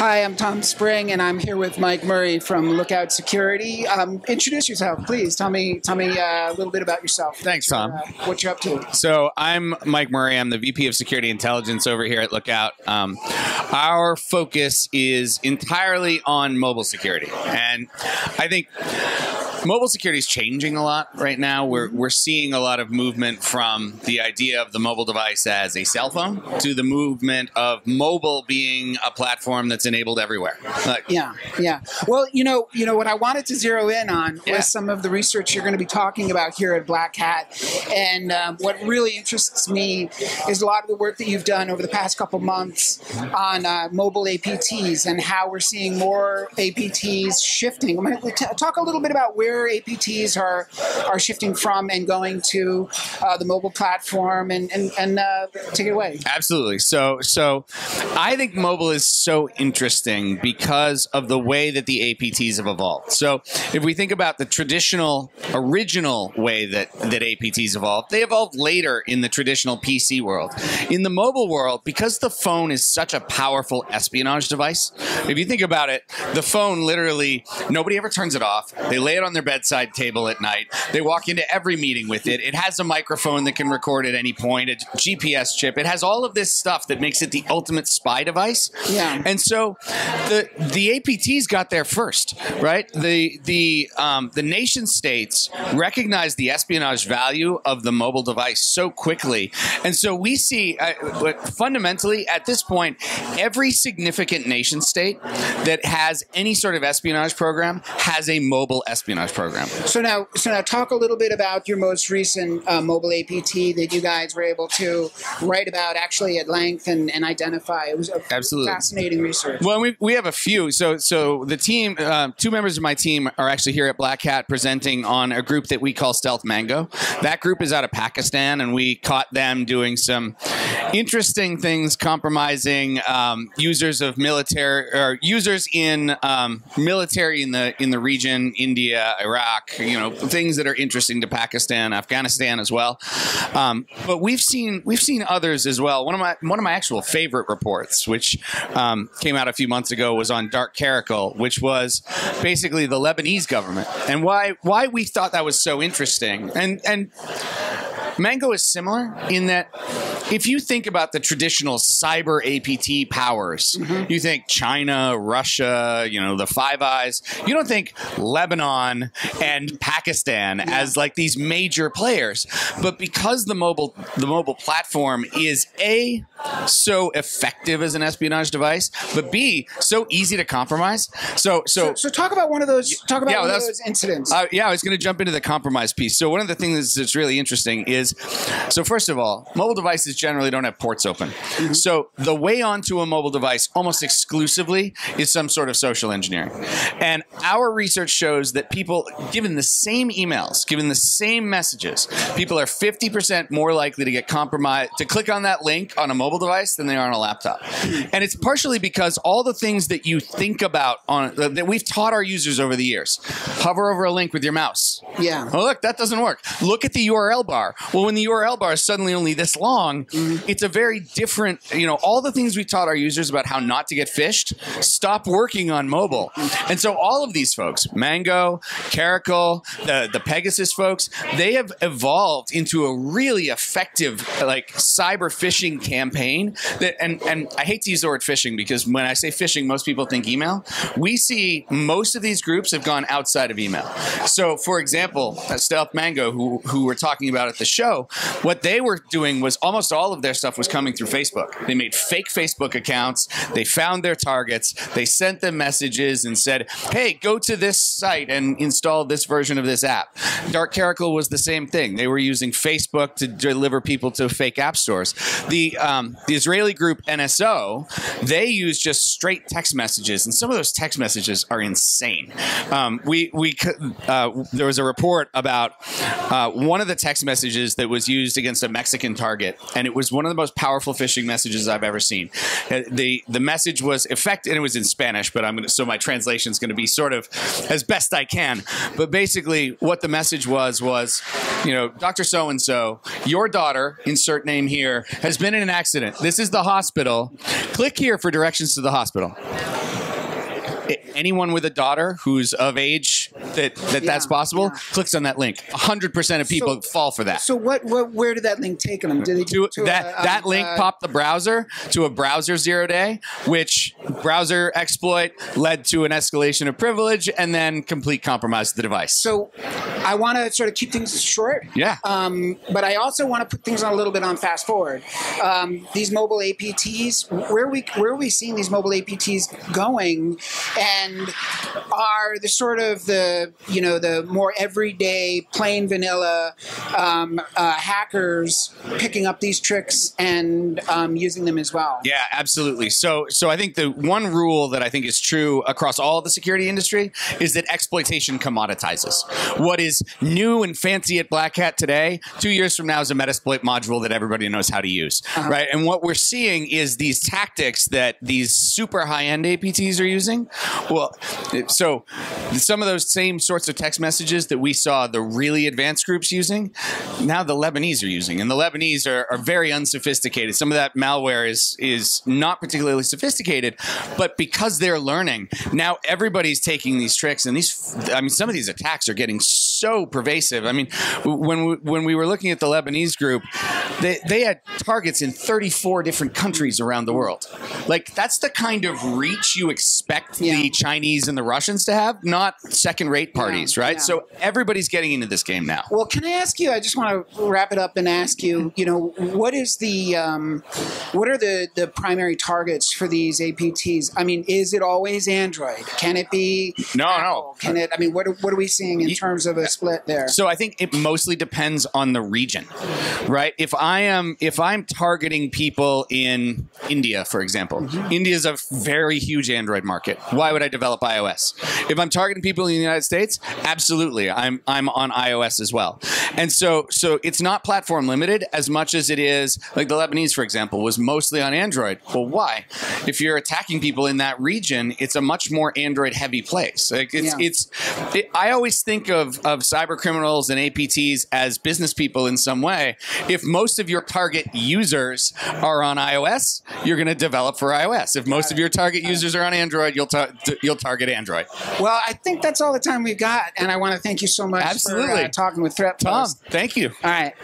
Hi, I'm Tom Spring, and I'm here with Mike Murray from Lookout Security. Um, introduce yourself, please. Tell me, tell me uh, a little bit about yourself. Thanks, What Tom. uh, what you're up to? So I'm Mike Murray. I'm the VP of Security Intelligence over here at Lookout. Um, our focus is entirely on mobile security, and I think mobile security is changing a lot right now. We're we're seeing a lot of movement from the idea of the mobile device as a cell phone to the movement of mobile being a platform that's enabled everywhere. Like, Yeah, yeah. Well, you know, you know what I wanted to zero in on Yeah. was some of the research you're going to be talking about here at Black Hat, and um, what really interests me is a lot of the work that you've done over the past couple months on uh, mobile APTs and how we're seeing more APTs shifting. I mean, t- talk a little bit about where APTs are are shifting from and going to uh, the mobile platform, and and, and uh, take it away. Absolutely. So, so I think mobile is so interesting because of the way that the APTs have evolved. So, if we think about the traditional, original way that that APTs evolved, they evolved later in the traditional PC world. In the mobile world, because the phone is such a powerful espionage device, if you think about it, the phone literally nobody ever turns it off. They lay it on their bedside table at night. They walk into every meeting with it. It has a microphone that can record at any point, a GPS chip. It has all of this stuff that makes it the ultimate spy device. Yeah. And so the the APTs got there first, right? The the um, the nation states recognized the espionage value of the mobile device so quickly, and so we see uh, fundamentally at this point every significant nation state that has any sort of espionage program has a mobile espionage program. So now, so now, talk a little bit about your most recent uh, mobile APT that you guys were able to write about actually at length and, and identify. It was a Absolutely. fascinating research. Well, we, we have a few. So so the team, uh, two members of my team are actually here at Black Hat presenting on a group that we call Stealth Mango. That group is out of Pakistan, and we caught them doing some interesting things, compromising um, users of military or users in um, military in the in the region, India, Iraq. You know, things that are interesting to Pakistan, Afghanistan as well. Um, but we've seen we've seen others as well. One of my one of my actual favorite reports, which um, came out a few months ago, was on Dark Caracal, which was basically the Lebanese government, and why why we thought that was so interesting. And and Mango is similar in that if you think about the traditional cyber APT powers, you think China, Russia, you know, the Five Eyes. You don't think Lebanon and Pakistan as like these major players. But because the mobile the mobile platform is a so effective as an espionage device, but b so easy to compromise. So so, So talk about one of those. Talk about Yeah, one of those incidents. uh, yeah, I was going to jump into the compromise piece. So one of the things that's really interesting is, so first of all, mobile devices generally don't have ports open. Mm-hmm. So the way onto a mobile device almost exclusively is some sort of social engineering. And our research shows that people, given the same emails, given the same messages, people are 50% more likely to get compromised, to click on that link on a mobile device than they are on a laptop. And it's partially because all the things that you think about on that we've taught our users over the years. Hover over a link with your mouse. Yeah. Oh, look, that doesn't work. Look at the URL bar. Well, when the URL bar is suddenly only this long, mm-hmm. it's a very different, you know, all the things we taught our users about how not to get phished stop working on mobile. And so all of these folks, Mango, Caracal, the, the Pegasus folks, they have evolved into a really effective, like, cyber phishing campaign. That, and, and I hate to use the word phishing because when I say phishing, most people think email. We see most of these groups have gone outside of email. So, for example, uh, Stealth Mango, who, who we're talking about at the show, what they were doing was almost all of their stuff was coming through Facebook. They made fake Facebook accounts, they found their targets, they sent them messages and said, hey, go to this site and install this version of this app. Dark Caracal was the same thing. They were using Facebook to deliver people to fake app stores. The, um, the Israeli group NSO, they use just straight text messages, and some of those text messages are insane. Um, we we uh, there was a report about uh, one of the text messages that was used against a Mexican target, and it was one of the most powerful phishing messages I've ever seen. Uh, the The message was effect, and it was in Spanish, but I'm gonna so my translation is going to be sort of as best I can. But basically, what the message was was, you know, Doctor So and So, your daughter, insert name here, has been in an accident. This is the hospital. Click here for directions to the hospital. anyone with a daughter who's of age that, that that's possible yeah. clicks on that link. 100% of people So- fall for that. So what, what? Where did that link take them? Did they to, to that a, that um, link uh, popped the browser to a browser zero day, which browser exploit led to an escalation of privilege and then complete compromise of the device. So I want to sort of keep things short. Yeah. Um, but I also want to put things on a little bit on fast forward. Um, these mobile APTs, where are we where are we seeing these mobile APTs going, and are the sort of the you know the more everyday plain vanilla um, uh, hackers picking up these tricks and um, using them as well? Yeah, absolutely. So, so I think the one rule that I think is true across all the security industry is that exploitation commoditizes. What is new and fancy at Black Hat today, two years from now, is a Metasploit module that everybody knows how to use, uh-huh. right? And what we're seeing is these tactics that these super high-end APTs are using. Well, so some of those same sorts of text messages that we saw the really advanced groups using, now the Lebanese are using, and the Lebanese are, are very unsophisticated. Some of that malware is is not particularly sophisticated, but because they're learning, now everybody's taking these tricks, and these, I mean, some of these attacks are getting so pervasive. I mean, when we, when we were looking at the Lebanese group, they they had targets in 34 different countries around the world. Like that's the kind of reach you expect Yeah. the Chinese and the Russians to have, not second-rate parties, right? yeah. So everybody's getting into this game now. Well, can I ask you? I just want to wrap it up and ask you. You know, what is the um, what are the the primary targets for these APTs? I mean, is it always Android? Can it be? No, no. Can it? I mean, what what are we seeing in terms of a split there? So I think it mostly depends on the region, right? If I am if I'm targeting people in India, for example, mm-hmm. India is a very huge Android market. Why would I develop iOS? If I'm targeting people in the United States, absolutely, I'm I'm on iOS as well. And so so it's not platform limited as much as it is like the Lebanese, for example, was mostly on Android. Well, why? If you're attacking people in that region, it's a much more Android heavy place. Like it's Yeah. it's it, I always think of of of cyber criminals and APTs as business people in some way. If most of your target users are on iOS, you're going to develop for iOS. If most of your target users are on Android, you'll tar- you'll target Android. Well, I think that's all the time we've got, and I want to thank you so much Absolutely. for uh, talking with Threat Tom, Post. thank you. All right.